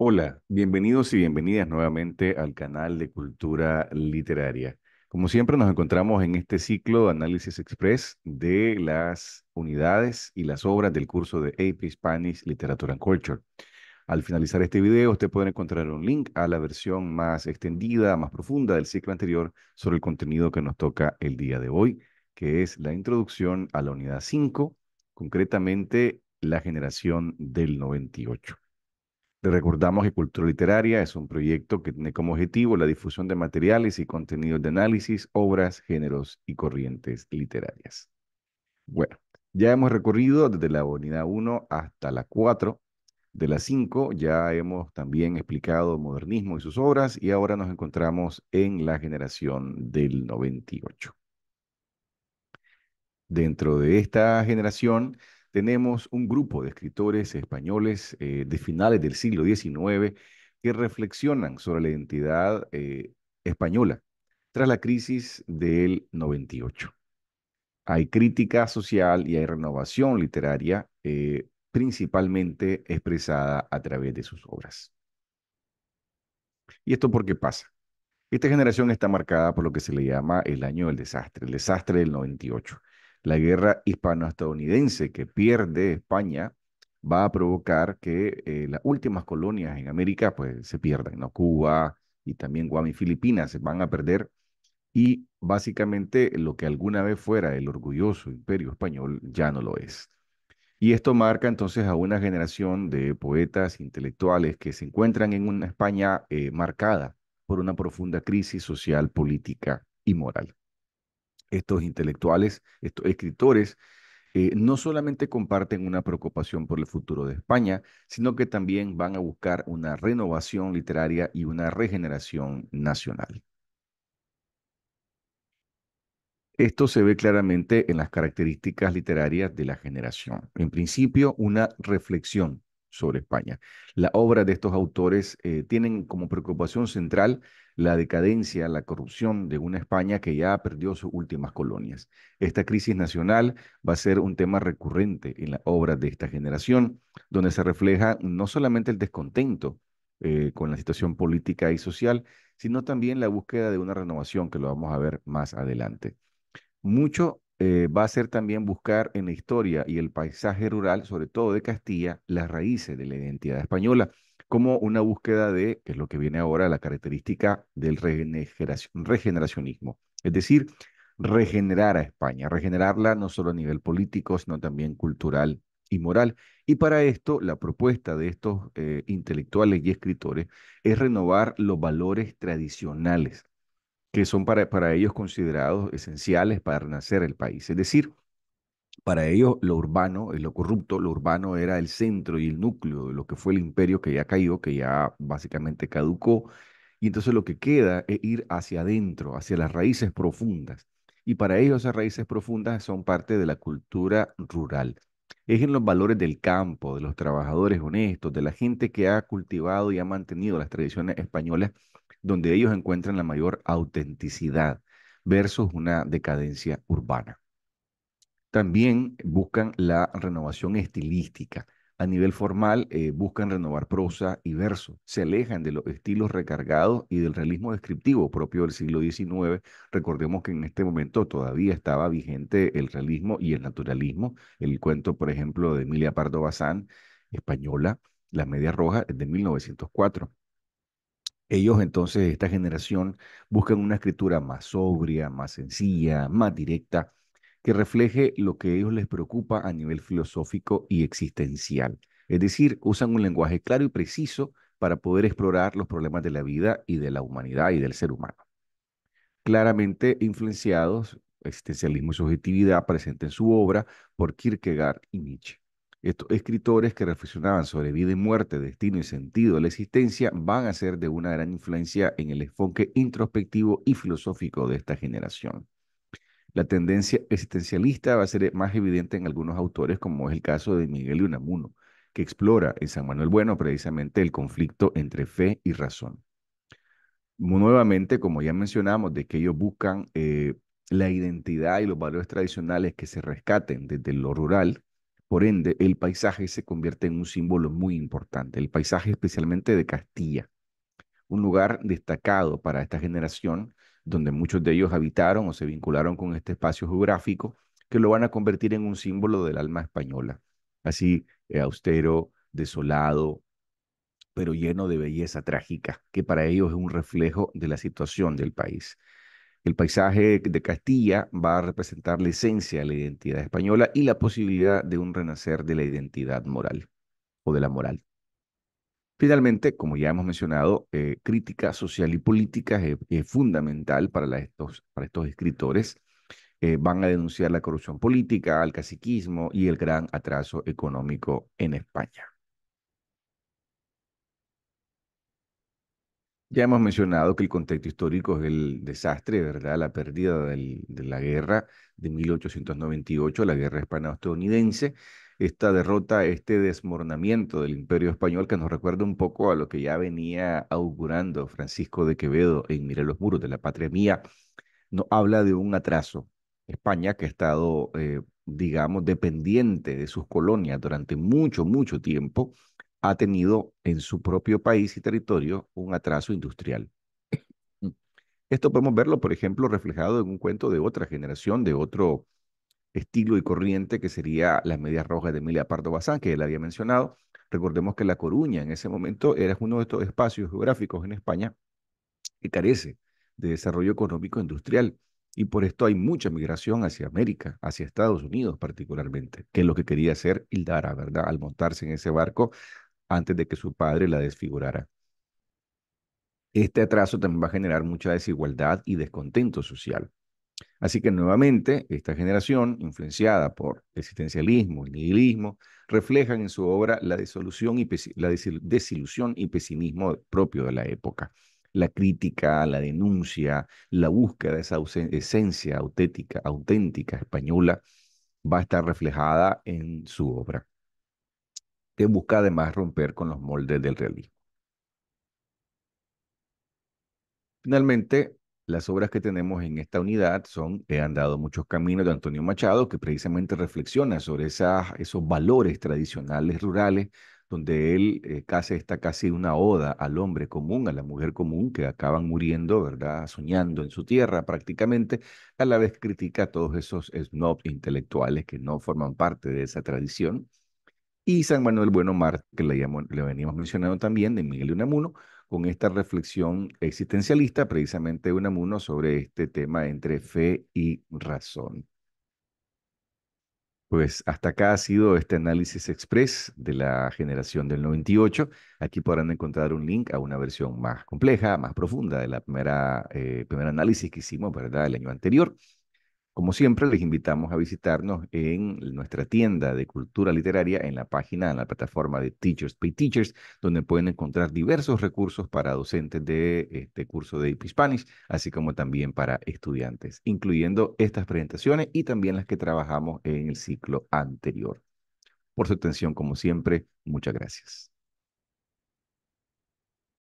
Hola, bienvenidos y bienvenidas nuevamente al canal de Cultura Literaria. Como siempre nos encontramos en este ciclo de análisis express de las unidades y las obras del curso de AP Spanish Literature and Culture. Al finalizar este video, usted puede encontrar un link a la versión más extendida, más profunda del ciclo anterior sobre el contenido que nos toca el día de hoy, que es la introducción a la unidad 5, concretamente la generación del 98. Recordamos que Cultura Literaria es un proyecto que tiene como objetivo la difusión de materiales y contenidos de análisis, obras, géneros y corrientes literarias. Bueno, ya hemos recorrido desde la unidad 1 hasta la 4. De la 5 ya hemos también explicado modernismo y sus obras y ahora nos encontramos en la generación del 98. Dentro de esta generación tenemos un grupo de escritores españoles eh, de finales del siglo XIX que reflexionan sobre la identidad eh, española tras la crisis del 98. Hay crítica social y hay renovación literaria, eh, principalmente expresada a través de sus obras. ¿Y esto por qué pasa? Esta generación está marcada por lo que se le llama el año del desastre, el desastre del 98 la guerra hispano-estadounidense que pierde España va a provocar que eh, las últimas colonias en América pues se pierdan, ¿no? Cuba y también Guam y Filipinas se van a perder y básicamente lo que alguna vez fuera el orgulloso imperio español ya no lo es. Y esto marca entonces a una generación de poetas intelectuales que se encuentran en una España eh, marcada por una profunda crisis social, política y moral estos intelectuales, estos escritores, eh, no solamente comparten una preocupación por el futuro de España, sino que también van a buscar una renovación literaria y una regeneración nacional. Esto se ve claramente en las características literarias de la generación. En principio, una reflexión sobre España. Las obras de estos autores eh, tienen como preocupación central la decadencia, la corrupción de una España que ya perdió sus últimas colonias. Esta crisis nacional va a ser un tema recurrente en las obras de esta generación, donde se refleja no solamente el descontento eh, con la situación política y social, sino también la búsqueda de una renovación que lo vamos a ver más adelante. Mucho eh, va a ser también buscar en la historia y el paisaje rural, sobre todo de Castilla, las raíces de la identidad española como una búsqueda de, que es lo que viene ahora, la característica del regeneracionismo. Es decir, regenerar a España, regenerarla no solo a nivel político, sino también cultural y moral. Y para esto, la propuesta de estos eh, intelectuales y escritores es renovar los valores tradicionales que son para, para ellos considerados esenciales para renacer el país. Es decir, para ellos lo urbano, lo corrupto, lo urbano era el centro y el núcleo de lo que fue el imperio que ya cayó, que ya básicamente caducó. Y entonces lo que queda es ir hacia adentro, hacia las raíces profundas. Y para ellos esas raíces profundas son parte de la cultura rural. Es en los valores del campo, de los trabajadores honestos, de la gente que ha cultivado y ha mantenido las tradiciones españolas, donde ellos encuentran la mayor autenticidad versus una decadencia urbana. También buscan la renovación estilística. A nivel formal, eh, buscan renovar prosa y verso. Se alejan de los estilos recargados y del realismo descriptivo propio del siglo XIX. Recordemos que en este momento todavía estaba vigente el realismo y el naturalismo. El cuento, por ejemplo, de Emilia Pardo Bazán, española, La Media Roja, es de 1904. Ellos entonces, esta generación, buscan una escritura más sobria, más sencilla, más directa, que refleje lo que a ellos les preocupa a nivel filosófico y existencial. Es decir, usan un lenguaje claro y preciso para poder explorar los problemas de la vida y de la humanidad y del ser humano. Claramente influenciados, existencialismo y subjetividad presente en su obra por Kierkegaard y Nietzsche. Estos escritores que reflexionaban sobre vida y muerte, destino y sentido de la existencia van a ser de una gran influencia en el enfoque introspectivo y filosófico de esta generación. La tendencia existencialista va a ser más evidente en algunos autores, como es el caso de Miguel Unamuno, que explora en San Manuel Bueno precisamente el conflicto entre fe y razón. Nuevamente, como ya mencionamos, de que ellos buscan eh, la identidad y los valores tradicionales que se rescaten desde lo rural Por ende, el paisaje se convierte en un símbolo muy importante, el paisaje especialmente de Castilla, un lugar destacado para esta generación, donde muchos de ellos habitaron o se vincularon con este espacio geográfico, que lo van a convertir en un símbolo del alma española, así eh, austero, desolado, pero lleno de belleza trágica, que para ellos es un reflejo de la situación del país. El paisaje de Castilla va a representar la esencia de la identidad española y la posibilidad de un renacer de la identidad moral o de la moral. Finalmente, como ya hemos mencionado, eh, crítica social y política es, fundamental para, estos, para estos escritores. Eh, van a denunciar la corrupción política, el caciquismo y el gran atraso económico en España. Ya hemos mencionado que el contexto histórico es el desastre, ¿verdad? La pérdida de la guerra de 1898, la guerra hispano-estadounidense, esta derrota, este desmoronamiento del imperio español que nos recuerda un poco a lo que ya venía augurando Francisco de Quevedo en Mire los muros de la patria mía, no, habla de un atraso. España que ha estado, eh, digamos, dependiente de sus colonias durante mucho, mucho tiempo, ha tenido en su propio país y territorio un atraso industrial. Esto podemos verlo, por ejemplo, reflejado en un cuento de otra generación, de otro estilo y corriente, que sería Las Medias Rojas de Emilia Pardo Bazán, que él había mencionado. Recordemos que La Coruña en ese momento era uno de estos espacios geográficos en España que carece de desarrollo económico industrial. Y por esto hay mucha migración hacia América, hacia Estados Unidos particularmente, que es lo que quería hacer Hildara, ¿verdad? Al montarse en ese barco antes de que su padre la desfigurara. Este atraso también va a generar mucha desigualdad y descontento social. Así que nuevamente, esta generación, influenciada por existencialismo y nihilismo, reflejan en su obra la, la desilusión y pesimismo propio de la época. La crítica, la denuncia, la búsqueda de esa esencia auténtica, auténtica española va a estar reflejada en su obra que busca además romper con los moldes del realismo. Finalmente, las obras que tenemos en esta unidad son He andado muchos caminos de Antonio Machado, que precisamente reflexiona sobre esos valores tradicionales rurales, donde él eh, casi está casi una oda al hombre común, a la mujer común, que acaban muriendo, ¿verdad? Soñando en su tierra prácticamente, a la vez critica a todos esos snobs intelectuales que no forman parte de esa tradición y San Manuel Bueno Mar, que le, le veníamos mencionando también, de Miguel de Unamuno, con esta reflexión existencialista precisamente de Unamuno sobre este tema entre fe y razón. Pues hasta acá ha sido este análisis express de la generación del 98. Aquí podrán encontrar un link a una versión más compleja, más profunda de la primera, eh, primer análisis que hicimos, ¿verdad?, el año anterior. Como siempre, les invitamos a visitarnos en nuestra tienda de cultura literaria en la página, en la plataforma de Teachers Pay Teachers, donde pueden encontrar diversos recursos para docentes de este curso de Spanish, así como también para estudiantes, incluyendo estas presentaciones y también las que trabajamos en el ciclo anterior. Por su atención, como siempre, muchas gracias.